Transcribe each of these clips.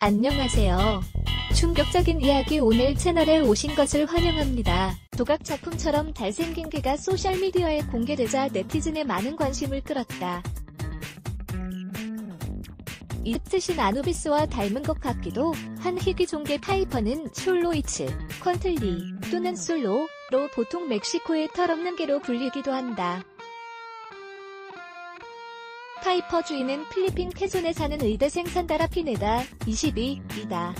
안녕하세요. 충격적인 이야기 오늘 채널에 오신 것을 환영합니다. 도각 작품처럼 잘생긴 그가 소셜미디어에 공개되자 네티즌의 많은 관심을 끌었다. 이집트신 아누비스와 닮은 것 같기도 한 희귀종계 파이퍼는 숄로이츠, 퀀틀리 또는 솔로로 보통 멕시코의 털없는 개로 불리기도 한다. 파이퍼 주인은 필리핀 쾌손에 사는 의대생 산다라 피네다 22이다.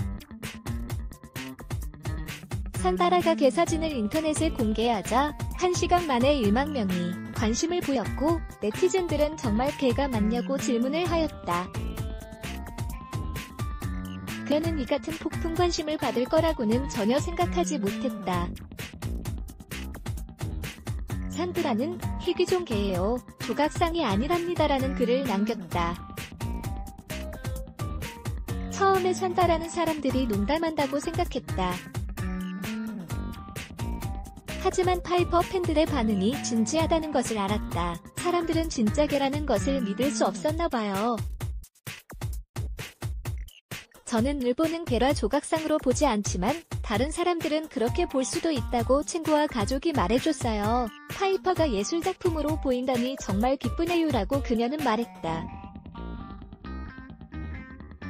산다라가 개사진을 인터넷에 공개하자 1시간 만에 1만 명이 관심을 보였고 네티즌들은 정말 개가 맞냐고 질문을 하였다. 그는 이 같은 폭풍 관심을 받을 거라고는 전혀 생각하지 못했다. 산드라는 희귀종 개예요. 조각상이 아니랍니다라는 글을 남겼다. 처음에 산다라는 사람들이 농담한다고 생각했다. 하지만 파이퍼 팬들의 반응이 진지하다는 것을 알았다. 사람들은 진짜 개라는 것을 믿을 수 없었나 봐요. 저는 늘 보는 개라 조각상으로 보지 않지만 다른 사람들은 그렇게 볼 수도 있다고 친구와 가족이 말해줬어요. 파이퍼가 예술작품으로 보인다니 정말 기쁘네요라고 그녀는 말했다.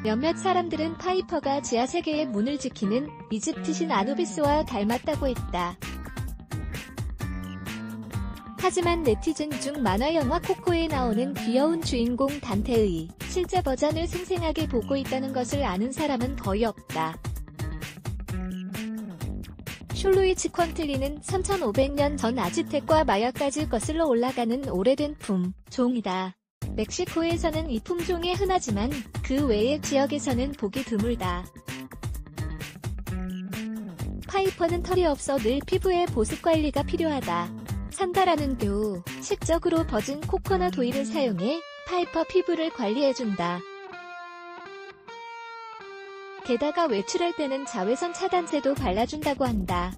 몇몇 사람들은 파이퍼가 지하세계의 문을 지키는 이집트신 아누비스와 닮았다고 했다. 하지만 네티즌 중 만화 영화 코코에 나오는 귀여운 주인공 단테의 실제 버전을 생생하게 보고 있다는 것을 아는 사람은 거의 없다. 숄로이츠퀸틀리는 3500년 전 아즈텍과 마야까지 거슬러 올라가는 오래된 품종이다. 멕시코에서는 이 품종이 흔하지만 그 외의 지역에서는 보기 드물다. 파이퍼는 털이 없어 늘 피부에 보습 관리가 필요하다. 산다라는 규칙적으로 virgin 코코넛 오일을 사용해 파이퍼 피부를 관리해준다. 게다가 외출할 때는 자외선 차단제도 발라준다고 한다.